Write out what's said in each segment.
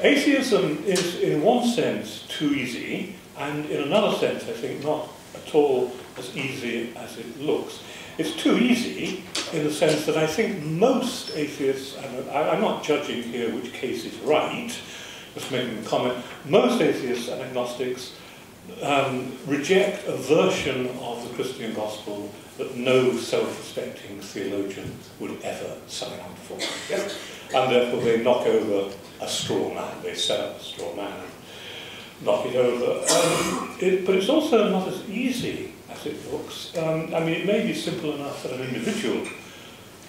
Atheism is, in one sense, too easy, and in another sense, I think, not at all as easy as it looks. It's too easy in the sense that I think most atheists, and I'm not judging here which case is right, just making a comment, most atheists and agnostics um, reject a version of the Christian gospel that no self-respecting theologian would ever sign up for. Yeah? And therefore they knock over a straw man, they set up a straw man and knock it over. Um, it, but it's also not as easy as it looks. Um, I mean, it may be simple enough at an individual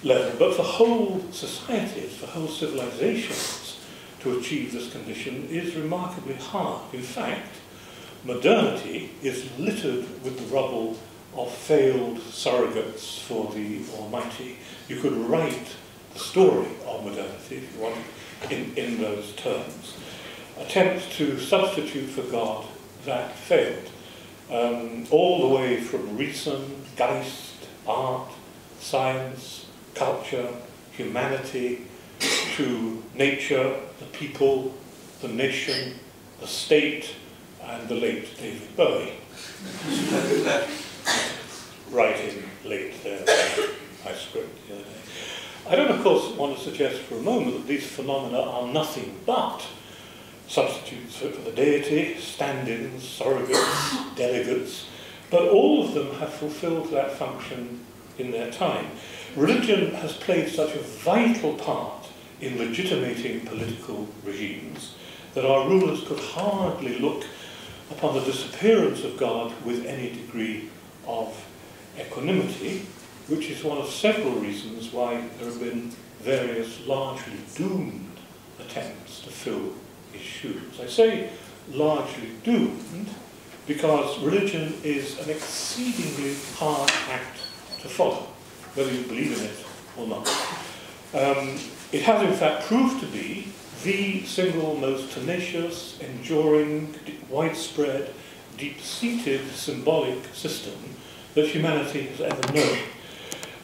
level, but for whole societies, for whole civilizations to achieve this condition is remarkably hard. In fact, modernity is littered with the rubble of failed surrogates for the Almighty. You could write the story of modernity, if you want, in, in those terms. Attempts to substitute for God that failed. Um, all the way from reason, Geist, art, science, culture, humanity, to nature, the people, the nation, the state, and the late David Bowie. Writing late there, I script the other day. I don't, of course, want suggest for a moment that these phenomena are nothing but substitutes for the deity, stand-ins, surrogates, delegates, but all of them have fulfilled that function in their time. Religion has played such a vital part in legitimating political regimes that our rulers could hardly look upon the disappearance of God with any degree of equanimity, which is one of several reasons why there have been various largely doomed attempts to fill his shoes. I say largely doomed because religion is an exceedingly hard act to follow, whether you believe in it or not. Um, it has in fact proved to be the single most tenacious, enduring, widespread, deep-seated symbolic system that humanity has ever known.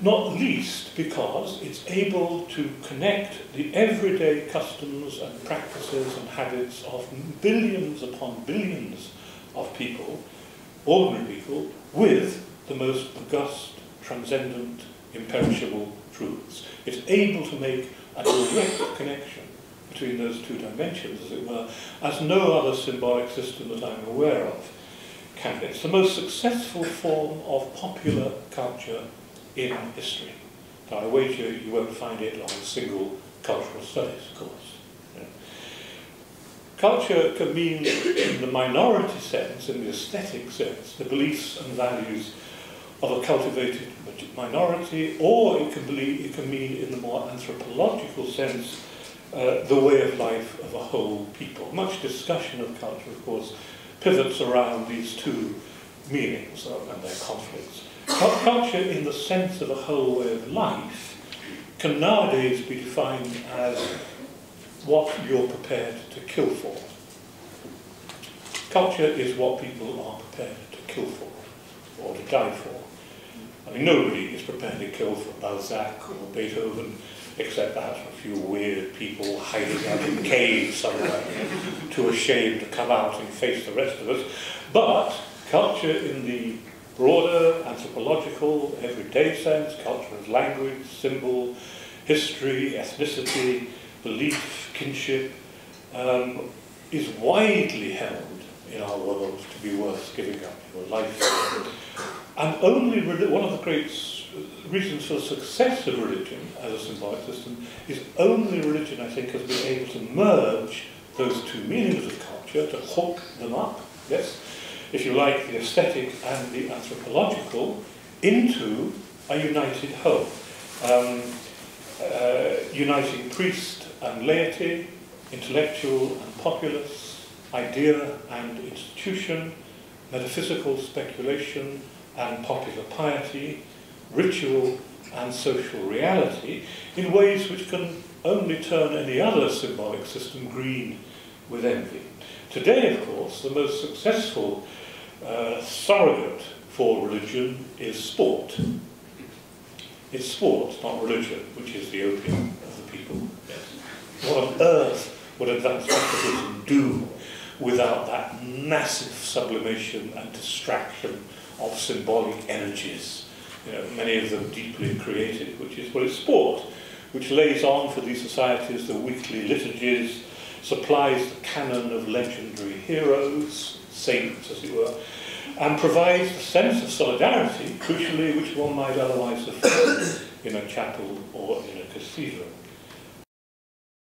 Not least because it's able to connect the everyday customs and practices and habits of billions upon billions of people, ordinary people, with the most august, transcendent, imperishable truths. It's able to make a direct connection between those two dimensions, as it were, as no other symbolic system that I'm aware of can. It's the most successful form of popular culture in history. Now, I wager you won't find it on a single cultural studies of course. Culture can mean, in the minority sense, in the aesthetic sense, the beliefs and values of a cultivated minority, or it can, believe, it can mean, in the more anthropological sense, uh, the way of life of a whole people. Much discussion of culture, of course, pivots around these two meanings and their conflicts. Culture, in the sense of a whole way of life, can nowadays be defined as what you're prepared to kill for. Culture is what people are prepared to kill for, or to die for. I mean, nobody is prepared to kill for Balzac or Beethoven except perhaps a few weird people hiding out in caves somewhere, too ashamed to come out and face the rest of us. But culture in the broader anthropological, everyday sense, culture as language, symbol, history, ethnicity, belief, kinship, um, is widely held in our world to be worth giving up your life for. And only one of the great reasons for the success of religion as a symbolic system is only religion, I think, has been able to merge those two meanings of culture, to hook them up, yes, if you like, the aesthetic and the anthropological, into a united whole. Um, uh, uniting priest and laity, intellectual and populace, idea and institution, metaphysical speculation and popular piety, ritual and social reality in ways which can only turn any other symbolic system green with envy. Today, of course, the most successful uh, surrogate for religion is sport. It's sport, not religion, which is the opium of the people. Yes. What on earth would advanced capitalism do without that massive sublimation and distraction of symbolic energies, you know, many of them deeply creative, which is, well, it's sport, which lays on for these societies the weekly liturgies, supplies the canon of legendary heroes, saints, as it were, and provides a sense of solidarity, crucially, which one might otherwise have in a chapel or in a cathedral.